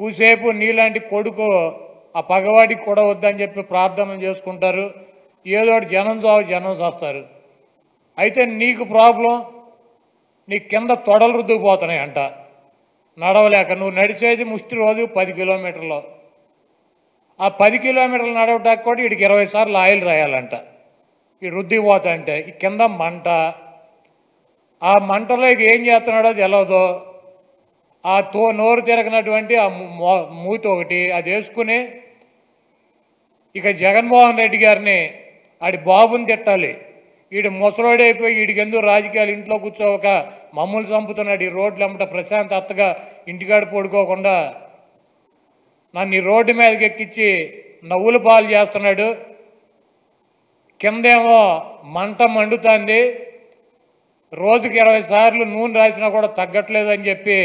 కూసేపు నీలాంటి కొడుకు ఆ పగవాడికి కూడా వద్దని చెప్పి ప్రార్థన చేసుకుంటారు. ఏదో జనం చావు జనం చేస్తారు. అయితే నీకు ప్రాబ్లం నీ కింద తొడలు రుద్దుకుపోతున్నాయి అంట నడవలేక నువ్వు నడిచేది ముష్టి రోజు పది కిలోమీటర్లు. ఆ పది కిలోమీటర్లు నడవటానికి కూడా వీడికి ఇరవై సార్లు ఆయిల్ రాయాలంట. ఈ రుద్దిపోతా అంటే ఈ కింద మంట. ఆ మంటలో ఇక ఏం చేస్తున్నాడో తెలియదు ఆ తో నోరు తిరగనటువంటి ఆ మూత మూతి ఒకటి అది వేసుకుని ఇక జగన్మోహన్ రెడ్డి గారిని ఆడి బాబుని తిట్టాలి. వీడు ముసలోడైపోయి వీడికి ఎందుకు రాజకీయాలు ఇంట్లో కూర్చోక మమ్మల్ని చంపుతున్నాడు? ఈ రోడ్లు అమ్మట అత్తగా ఇంటికాడ పడుకోకుండా నన్ను ఈ రోడ్డు మీదకి ఎక్కించి నవ్వులు పాలు చేస్తున్నాడు. కిందేమో మంట మండుతుంది. రోజుకి ఇరవై సార్లు నూనె రాసినా కూడా తగ్గట్లేదు అని చెప్పి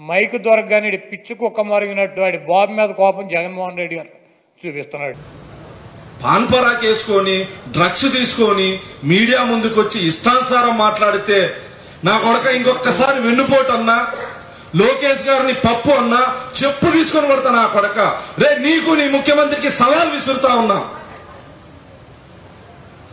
మైక్ దొరకగానే ఈడు పిచ్చి కుక్క మరిగినట్టు వాడి బాబు మీద కోపం జగన్మోహన్ రెడ్డి గారు చూపిస్తున్నాడు. పాన్పరాక్ వేసుకొని డ్రగ్స్ తీసుకొని మీడియా ముందుకు వచ్చి ఇష్టానుసారం మాట్లాడితే నా కొడక ఇంకొకసారి వెన్నుపోటు అన్నా లోకేష్ గారిని పప్పు అన్నా చెప్పు తీసుకొని పడతా నా కొడక. రే నీకు నీ ముఖ్యమంత్రికి సవాల్ విసురుతా ఉన్నా.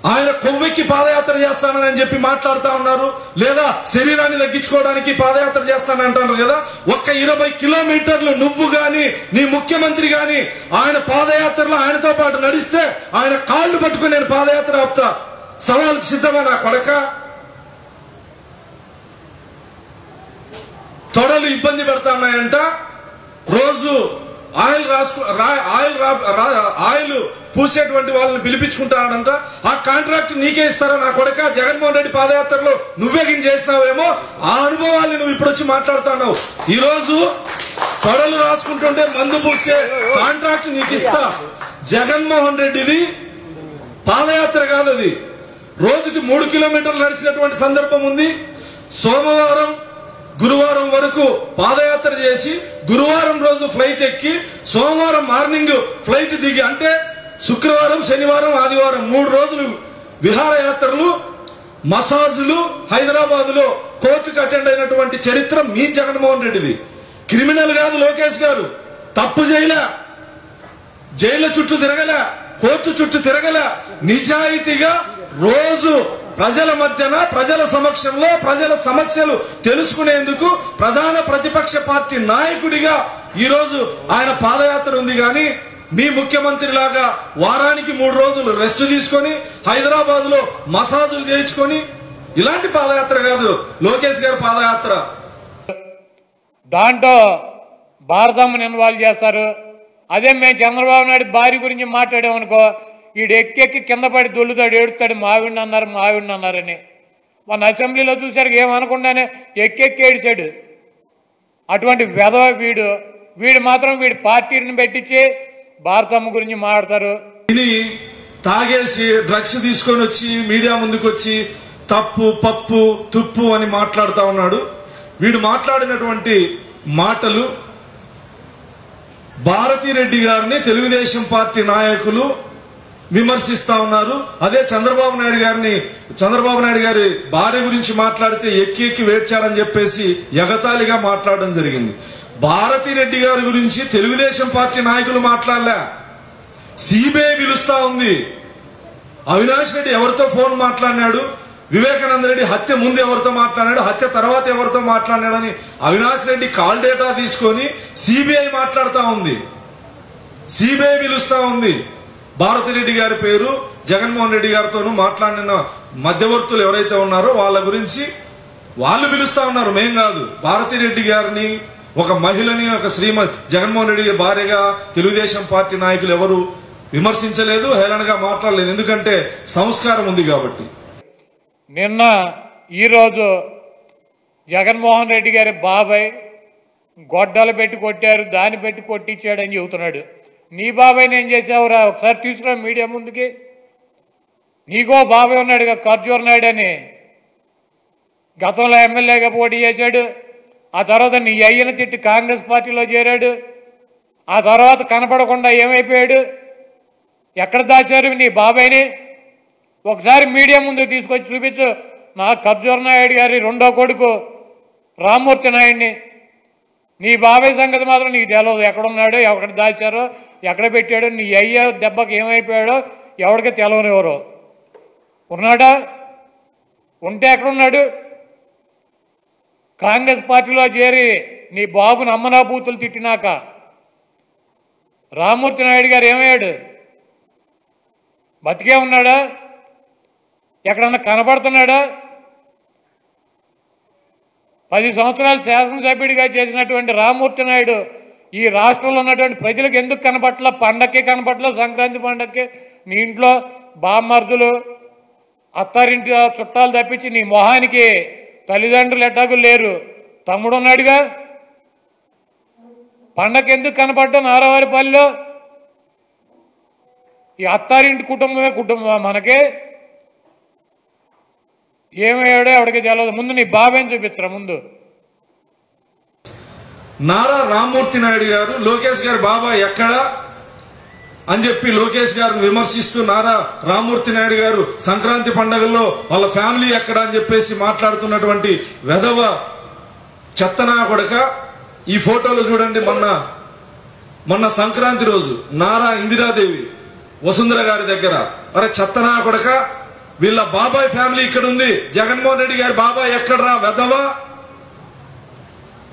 ఆయన కొవ్వెక్కి పాదయాత్ర చేస్తానని చెప్పి మాట్లాడుతా ఉన్నారు. లేదా శరీరాన్ని తగ్గించుకోవడానికి పాదయాత్ర చేస్తానని అంటున్నారు కదా. ఒక్క ఇరవై కిలోమీటర్లు నువ్వు గాని నీ ముఖ్యమంత్రి గాని ఆయన పాదయాత్రలో ఆయనతో పాటు నడిస్తే ఆయన కాళ్ళు పట్టుకుని నేను పాదయాత్ర ఆపుతా. సవాలు సిద్ధమా నా కొడక? తొడలు ఇబ్బంది పెడతాన్నాయంట రోజు ఆయిల్ రాసుకు ఆయిల్ రా- ఆయిల్ పూసేటువంటి వాళ్ళని పిలిపించుకుంటానంట. ఆ కాంట్రాక్ట్ నీకే ఇస్తారా? నా కొడక జగన్మోహన్ రెడ్డి పాదయాత్రలో నువ్వే గిన్ చేసినావేమో? ఆ అనుభవాన్ని నువ్వు ఇప్పుడు వచ్చి మాట్లాడుతున్నావు. ఈ రోజు తొడలు రాసుకుంటుంటే మందు పూసే కాంట్రాక్ట్ నీకు ఇస్తా జగన్మోహన్ రెడ్డిది పాదయాత్ర కాదు అది రోజుకి మూడు కిలోమీటర్లు నడిచినటువంటి సందర్భం ఉంది. సోమవారం గురువారం వరకు పాదయాత్ర చేసి గురువారం రోజు ఫ్లైట్ ఎక్కి సోమవారం మార్నింగ్ ఫ్లైట్ దిగి అంటే శుక్రవారం శనివారం ఆదివారం మూడు రోజులు విహారయాత్రలు మసాజులు హైదరాబాద్లో కోర్టుకు అటెండ్ అయినటువంటి చరిత్ర మీ జగన్మోహన్ రెడ్డిది. క్రిమినల్ కాదు లోకేష్ గారు. తప్పు చేయలే. జైలు చుట్టూ తిరగలే. కోర్టు చుట్టూ తిరగలే. నిజాయితీగా రోజు ప్రజల మధ్యన ప్రజల సమక్షంలో ప్రజల సమస్యలు తెలుసుకునేందుకు ప్రధాన ప్రతిపక్ష పార్టీ నాయకుడిగా ఈరోజు ఆయన పాదయాత్ర ఉంది కానీ మీ ముఖ్యమంత్రి లాగా వారానికి మూడు రోజులు రెస్ట్ తీసుకొని హైదరాబాద్లో మసాజులు చేయించుకొని ఇలాంటి పాదయాత్ర కాదు లోకేష్ గారి పాదయాత్ర. దాంట్లో భారతమ్మని ఇన్వాల్వ్ చేస్తారు. అదే మేము చంద్రబాబు నాయుడు భార్య గురించి మాట్లాడామనుకో వీడు ఎక్కెక్కి కింద పడి దొల్లుతాడు ఏడుతాడు మావిడిని అన్నారు మావిడిని అన్నారని. మన అసెంబ్లీలో చూశారు ఏమనకుండానే ఎక్కెక్కి ఏడిచాడు. అటువంటి వెధవ వీడు వీడు మాత్రం వీడి పార్టీని పెట్టించి భారతమ్మ గురించి మాట్లాడతారు. విని తాగేసి డ్రగ్స్ తీసుకొని వచ్చి మీడియా ముందుకు వచ్చి తప్పు పప్పు తుప్పు అని మాట్లాడుతా ఉన్నాడు. వీడు మాట్లాడినటువంటి మాటలు భారతిరెడ్డి గారిని తెలుగుదేశం పార్టీ నాయకులు విమర్శిస్తా ఉన్నారు. అదే చంద్రబాబు నాయుడు గారిని చంద్రబాబు నాయుడు గారి భార్య గురించి మాట్లాడితే ఎక్కి ఎక్కి వేడ్చాడని చెప్పేసి ఎగతాళిగా మాట్లాడడం జరిగింది. భారతిరెడ్డి గారి గురించి తెలుగుదేశం పార్టీ నాయకులు మాట్లాడలే. సిబిఐ పిలుస్తా ఉంది. అవినాష్ రెడ్డి ఎవరితో ఫోన్ మాట్లాడినాడు? వివేకానంద రెడ్డి హత్య ముందు ఎవరితో మాట్లాడాడు హత్య తర్వాత ఎవరితో మాట్లాడినాడని అవినాష్ రెడ్డి కాల్ డేటా తీసుకొని సిబిఐ మాట్లాడుతూ ఉంది. సిబిఐ పిలుస్తా ఉంది. భారతిరెడ్డి గారి పేరు జగన్మోహన్ రెడ్డి గారితోనూ మాట్లాడిన మధ్యవర్తులు ఎవరైతే ఉన్నారో వాళ్ళ గురించి వాళ్ళు పిలుస్తా ఉన్నారు. మేం కాదు. భారతిరెడ్డి గారిని ఒక మహిళని ఒక శ్రీమతి జగన్మోహన్ రెడ్డి భార్యగా తెలుగుదేశం పార్టీ నాయకులు ఎవరు విమర్శించలేదు హేళనగా మాట్లాడలేదు. ఎందుకంటే సంస్కారం ఉంది కాబట్టి. నిన్న ఈరోజు జగన్మోహన్ రెడ్డి గారి బాబాయ్ గొడ్డలు పెట్టి కొట్టారు దాన్ని పెట్టి కొట్టించాడని చెబుతున్నాడు. నీ బాబాయ్ ఏం చేసావురా ఒకసారి తీసుకురా మీడియా ముందుకి. నీకో బాబాయ్ ఉన్నాడు ఖర్జూర్ నాయుడు అని. గతంలో ఎమ్మెల్యేగా పోటీ చేశాడు. ఆ తర్వాత నీ అయ్యను తిట్టి కాంగ్రెస్ పార్టీలో చేరాడు. ఆ తర్వాత కనపడకుండా ఏమైపోయాడు? ఎక్కడ దాచారు నీ బాబాయ్ని? ఒకసారి మీడియా ముందు తీసుకొచ్చి చూపించు. నా ఖర్జూర్ నాయుడు గారి రెండో కొడుకు రామ్మూర్తి నాయుడిని. నీ బాబాయ్ సంగతి మాత్రం నీకు తెలియదు ఎక్కడున్నాడో ఎక్కడ దాచారో. ఎక్కడ పెట్టాడో నీ అయ్య దెబ్బకి ఏమైపోయాడో ఎవరికి తెలవనివ్వరు ఉన్నాడా? ఉంటే ఎక్కడున్నాడు? కాంగ్రెస్ పార్టీలో చేరి నీ బాబుని అమ్మనా బూతులు తిట్టినాక. రామ్మూర్తి నాయుడు గారు ఏమయ్యాడు? బతికే ఉన్నాడా? ఎక్కడన్నా కనబడుతున్నాడా? పది సంవత్సరాలు శాసనసభ్యుడిగా చేసినటువంటి రామ్మూర్తి నాయుడు ఈ రాష్ట్రంలో ఉన్నటువంటి ప్రజలకు ఎందుకు కనపట్ల పండక్కి కనపట్ల సంక్రాంతి పండక్కి? నీ ఇంట్లో బామ్మర్దులు అత్తారింటి చుట్టాలు తప్పించి నీ మొహానికి తల్లిదండ్రులు ఎట్టాకు లేరు. తమ్ముడు ఉన్నాడుగా? పండగ ఎందుకు కనపడ్డా నారావారిపల్లిలో? ఈ అత్తారింటి కుటుంబమే కుటుంబం మనకి. ఏమయ్యాడో ఎవడికి తెలియదు ముందు నీ బాబేని చూపించరా ముందు. నారా రామ్మూర్తి నాయుడు గారు లోకేష్ గారు బాబాయ్ ఎక్కడా? అని చెప్పి లోకేష్ గారిని విమర్శిస్తూ నారా రామ్మూర్తి నాయుడు గారు సంక్రాంతి పండగల్లో వాళ్ళ ఫ్యామిలీ ఎక్కడ అని చెప్పేసి మాట్లాడుతున్నటువంటి వెధవ చెత్తనా కొడక ఈ ఫోటోలు చూడండి మొన్న మొన్న సంక్రాంతి రోజు నారా ఇందిరాదేవి వసుంధర గారి దగ్గర. అరే చెత్తనా కొడక వీళ్ళ బాబాయ్ ఫ్యామిలీ ఇక్కడ ఉంది జగన్మోహన్ రెడ్డి గారి బాబాయ్ ఎక్కడరా వెధవా?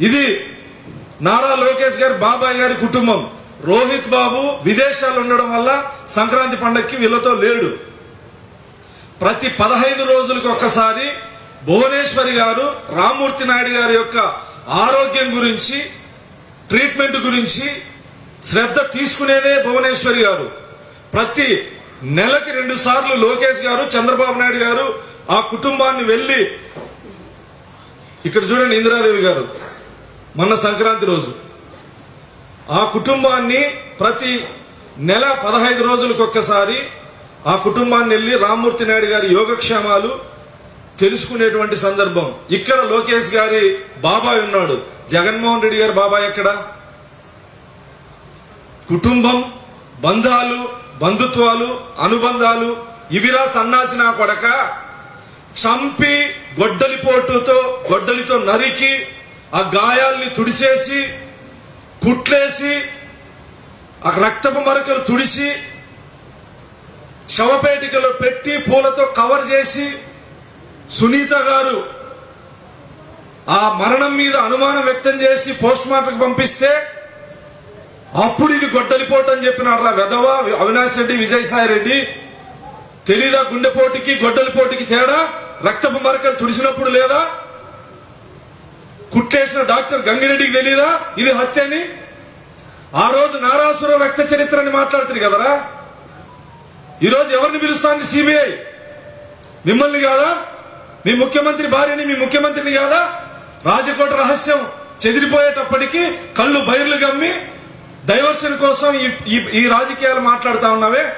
ఇది నారా లోకేష్ గారి బాబాయ్ గారి కుటుంబం. రోహిత్ బాబు విదేశాలు ఉండడం వల్ల సంక్రాంతి పండక్కి వీళ్ళతో లేడు. ప్రతి పదహైదు రోజులకు ఒక్కసారి భువనేశ్వరి గారు రామ్మూర్తి నాయుడు గారి యొక్క ఆరోగ్యం గురించి ట్రీట్మెంట్ గురించి శ్రద్ధ తీసుకునేదే భువనేశ్వరి గారు. ప్రతి నెలకి రెండు సార్లు లోకేష్ గారు చంద్రబాబు నాయుడు గారు ఆ కుటుంబాన్ని వెళ్ళి ఇక్కడ చూడండి ఇందిరాదేవి గారు మొన్న సంక్రాంతి రోజు. ఆ కుటుంబాన్ని ప్రతి నెల పదహైదు రోజులకు ఒక్కసారి ఆ కుటుంబాన్ని వెళ్ళి రామ్మూర్తి నాయుడు గారి యోగక్షేమాలు తెలుసుకునేటువంటి సందర్భం. ఇక్కడ లోకేష్ గారి బాబాయ్ ఉన్నాడు. జగన్మోహన్ రెడ్డి గారి బాబాయ్ ఎక్కడ? కుటుంబం బంధాలు బంధుత్వాలు అనుబంధాలు ఇవిరా సన్నాసి నా కొడక చంపి గొడ్డలిపోటుతో గొడ్డలితో నరికి ఆ గాయాల్ని తుడిసేసి కుట్లేసి ఆ రక్తపు మరకలు తుడిసి శవపేటికలో పెట్టి పూలతో కవర్ చేసి సునీత గారు ఆ మరణం మీద అనుమానం వ్యక్తం చేసి పోస్ట్ మార్టం పంపిస్తే అప్పుడు ఇది గొడ్డలిపోటు అని చెప్పినారు వెధవ అవినాష్ రెడ్డి విజయసాయి రెడ్డి తెలీదా గుండెపోటుకి గొడ్డలిపోటుకి తేడా? రక్తపు మరకలు తుడిసినప్పుడు లేదా? కుట్టేసిన డాక్టర్ గంగిరెడ్డికి తెలీదా? ఇది హత్య అని ఆ రోజు నారాసుర రక్త చరిత్ర అని మాట్లాడుతుంది కదరా? ఈరోజు ఎవరిని పిలుస్తాంది సిబిఐ? మిమ్మల్ని కాదా? మీ ముఖ్యమంత్రి భార్యని మీ ముఖ్యమంత్రిని కాదా? రాజకోట రహస్యం చెదిరిపోయేటప్పటికీ కళ్ళు బయర్లు గమ్మి డైవర్షన్ కోసం ఈ- ఈ ఈ రాజకీయాలు మాట్లాడుతా ఉన్నావే?